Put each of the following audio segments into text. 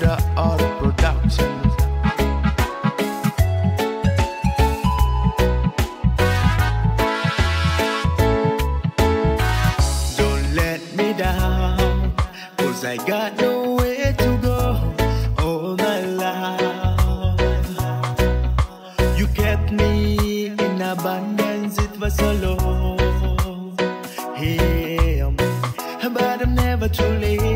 Don't let me I got nowhere to go all my life. You kept me in abundance, it was so low. Um, but I'm never too late.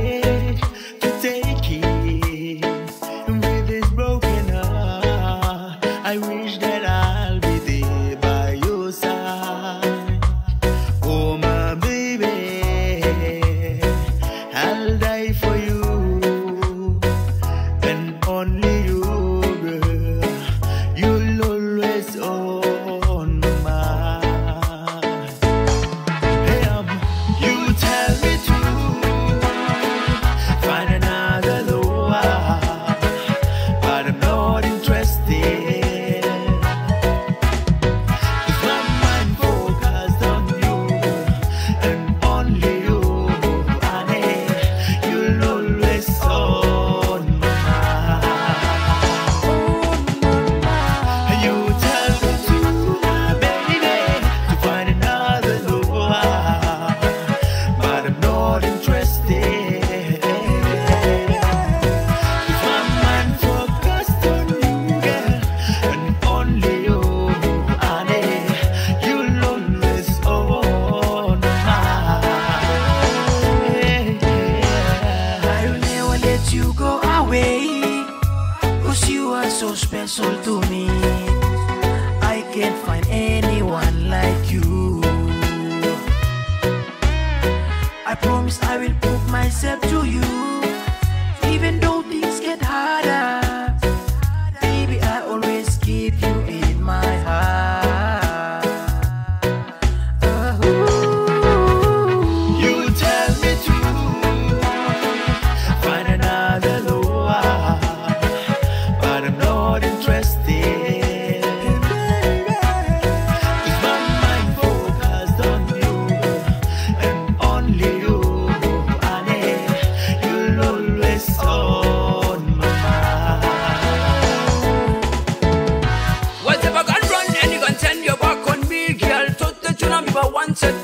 not interested. To me. I can't find anyone like you. I promise I will prove myself to you, even though things get harder.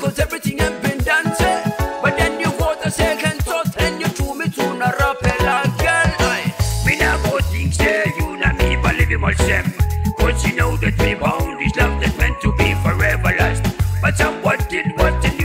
Cause everything have been done, say. But then you got a second thought and you threw me to a rappel, girl. Aye. Me now go think, say, you and me believe in myself. Cause you know that we bound this love that's meant to be forever last. But someone did wanting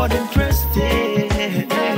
not interested.